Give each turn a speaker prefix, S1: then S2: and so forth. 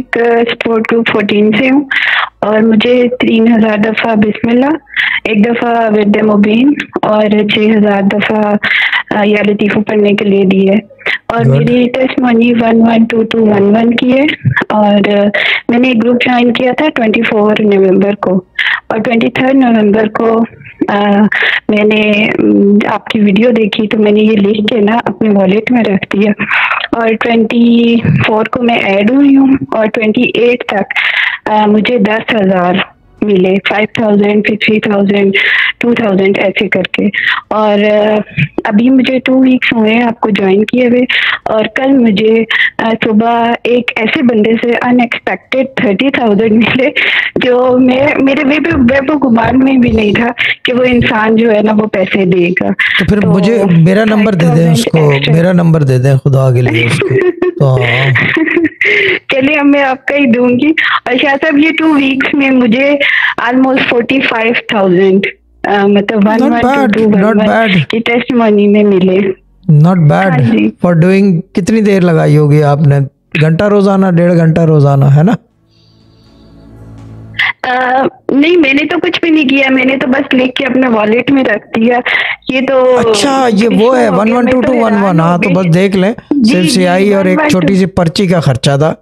S1: Sport group fourteen से हूँ और मुझे तीन हज़ार दफ़ा बिस्मिल्लाह एक दफ़ा विद मुबीन और छह हज़ार दफ़ा या लतीफ़ा पढ़ने के लिए दी है। और
S2: Good.
S1: मेरी test money one one two two one one की है और मैंने एक ग्रुप ज्वाइन किया था ट्वेंटी फोर नवंबर को और ट्वेंटी थर्ड नवंबर को अ, मैंने आपकी वीडियो देखी तो मैंने ये लिख के ना अपने वॉलेट में रख दिया। और ट्वेंटी फोर को मैं ऐड हुई हूँ और ट्वेंटी एट तक आ, मुझे दस हज़ार मिले फाइव थाउज़ेंड फिर थ्री थाउज़ेंड टू थाउज़ेंड ऐसे करके। और अभी मुझे टू वीक्स हुए हैं आपको ज्वाइन किए हुए और कल मुझे सुबह एक ऐसे बंदे से अनएक्सपेक्टेड थर्टी थाउज़ेंड मिले जो मैं मेरे वे पे वे पे गुमान में भी नहीं था कि वो इंसान जो है ना वो पैसे देगा।
S2: तो फिर तो मुझे मेरा नंबर दे दें उसको मेरा नंबर दे दें खुदा के लिए उसको। तो हाँ।
S1: चलिए मैं आपका ही दूँगी। और शाह साहब ये टू वीक्स में मुझे ऑलमोस्ट फोर्टी फाइव थाउज़ेंड मतलब one one two two
S2: not
S1: one की टेस्ट मनी में मिले।
S2: नॉट बैड फॉर डूइंग कितनी देर लगाई होगी आपने? घंटा रोज़ाना डेढ़ घंटा रोज़ाना है ना?
S1: Uh, नहीं मैंने तो कुछ भी नहीं किया। मैंने तो बस लिख के अपने वॉलेट में रख दिया। ये तो
S2: अच्छा ये वो है one one two two one one
S1: हाँ
S2: तो बस देख लें। सिर्फ़ सियाई और एक छोटी सी पर्ची का खर्चा था।